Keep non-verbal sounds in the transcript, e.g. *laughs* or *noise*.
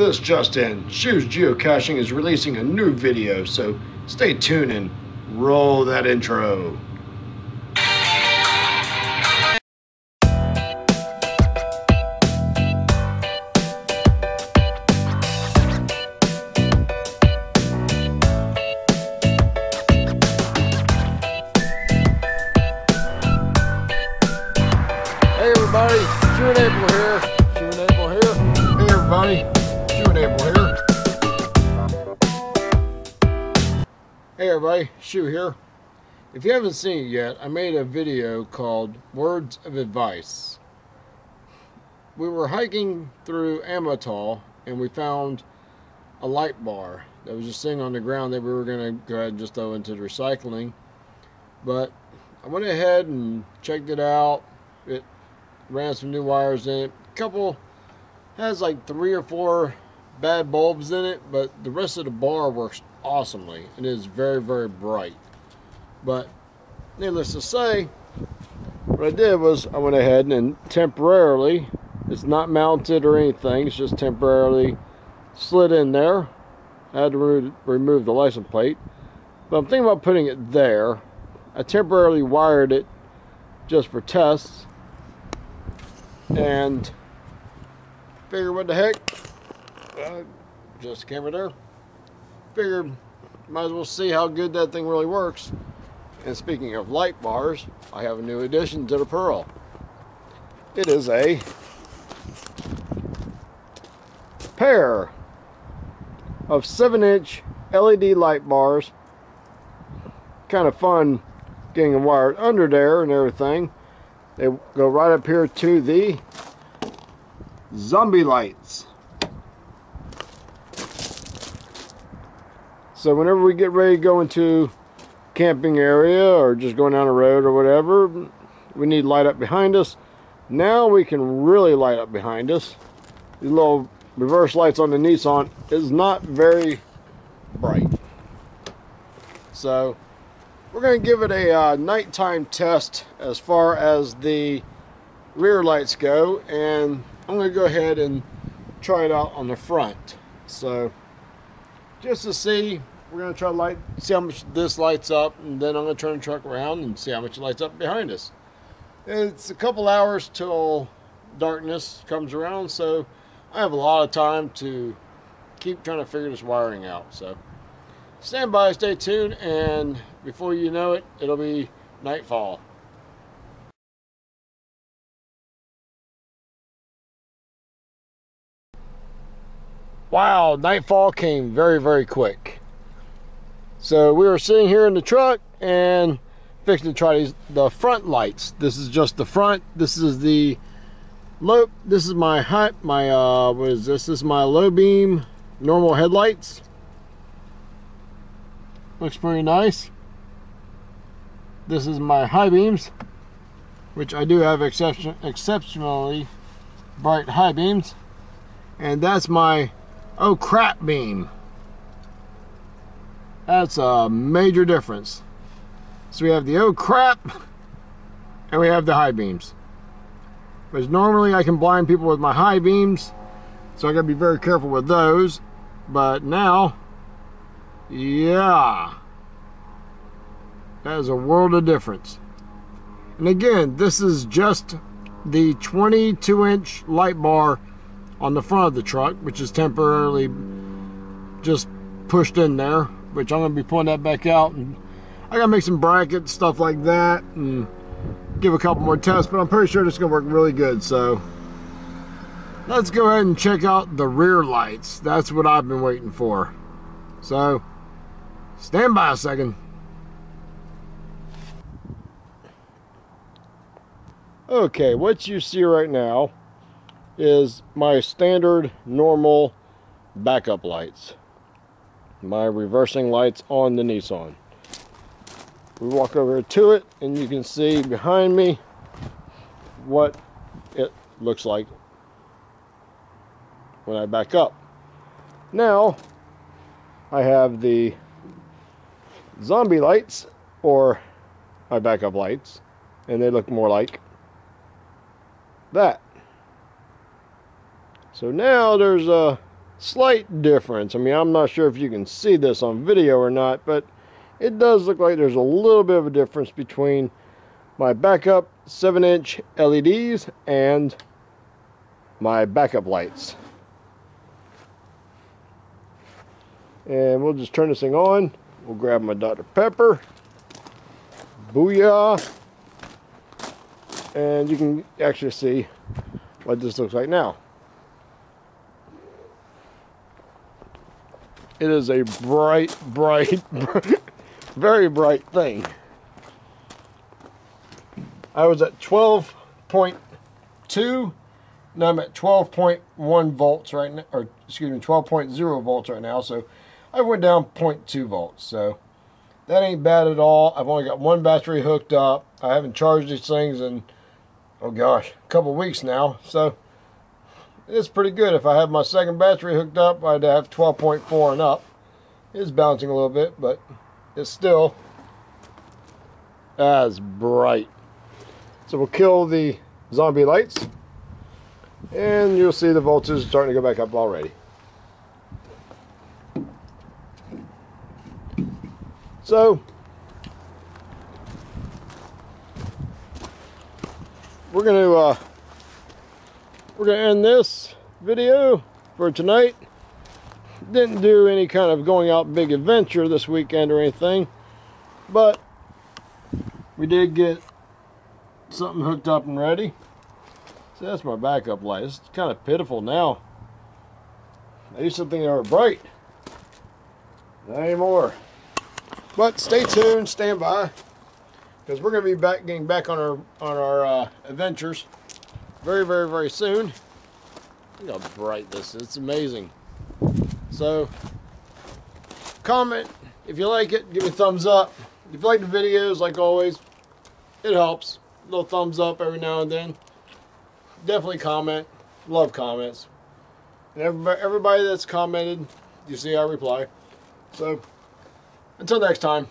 This just in, Shoes Geocaching is releasing a new video, so stay tuned and roll that intro. Hey everybody, Sue and April here. Sue and April here. Hey everybody, Here. Hey everybody, Shu here. If you haven't seen it yet, I made a video called Words of Advice. We were hiking through Amatol and we found a light bar that was just sitting on the ground that we were going to go ahead and just throw into the recycling. But I went ahead and checked it out. It ran some new wires in it. A couple has like three or four bad bulbs in it, but the rest of the bar works awesomely and is very, very bright. But needless to say, what I did was I went ahead and temporarily, it's not mounted or anything, it's just temporarily slid in there. I had to re remove the license plate, but I'm thinking about putting it there. I temporarily wired it just for tests and figure what the heck just camera there. Figured might as well see how good that thing really works. And speaking of light bars I have a new addition to the Pearl. It is a pair of 7 inch LED light bars. Kind of fun getting them wired under there and everything. They go right up here to the zombie lights. So whenever we get ready to go into camping area or just going down the road or whatever, we need light up behind us. Now we can really light up behind us. These little reverse lights on the Nissan is not very bright. So we're going to give it a uh, nighttime test as far as the rear lights go and I'm going to go ahead and try it out on the front so just to see we're to try to light see how much this lights up and then I'm to turn the truck around and see how much it lights up behind us. It's a couple hours till darkness comes around so I have a lot of time to keep trying to figure this wiring out so. Stand by stay tuned and before you know it it'll be nightfall. Wow nightfall came very very quick so we were sitting here in the truck and fixing to try these the front lights. This is just the front. This is the low this is my high my uh what is this? This is my low beam normal headlights. Looks pretty nice. This is my high beams which I do have exception exceptionally bright high beams. And that's my oh crap beam that's a major difference. So we have the oh crap and we have the high beams. Because normally I can blind people with my high beams so I gotta be very careful with those. But now yeah that is a world of difference. And again this is just the 22 inch light bar on the front of the truck which is temporarily just pushed in there which I'm going to be pulling that back out and I got to make some brackets stuff like that and give a couple more tests but I'm pretty sure it's going to work really good so. Let's go ahead and check out the rear lights. That's what I've been waiting for. So stand by a second. Okay, what you see right now is my standard normal backup lights. My reversing lights on the Nissan. We walk over to it and you can see behind me what it looks like when I back up. Now I have the zombie lights or my backup lights and they look more like that. So now there's a slight difference. I mean, I'm not sure if you can see this on video or not, but it does look like there's a little bit of a difference between my backup 7 inch LEDs and my backup lights. And we'll just turn this thing on. We'll grab my Dr. Pepper. Booyah. And you can actually see what this looks like now. It is a bright, bright, *laughs* very bright thing. I was at 12.2 now I'm at 12.1 volts right now, or excuse me, 12.0 volts right now. So I went down 0.2 volts. So that ain't bad at all. I've only got one battery hooked up. I haven't charged these things in, oh gosh, a couple weeks now. So it's pretty good. If I have my second battery hooked up, I'd have 12.4 and up. It's bouncing a little bit, but it's still as bright. So we'll kill the zombie lights and you'll see the voltage starting to go back up already. So, we're going to uh, we're going to end this video for tonight. Didn't do any kind of going out big adventure this weekend or anything, but we did get something hooked up and ready. See, that's my backup light. It's kind of pitiful now. I used to think they were bright. Not anymore. But stay tuned, stand by, because we're going to be back getting back on our on our uh, adventures very, very, very soon. Look how bright this is. It's amazing. So, comment if you like it. Give me a thumbs up. If you like the videos, like always, it helps. A little thumbs up every now and then definitely comment. Love comments. And everybody, everybody that's commented, you see I reply. So, until next time.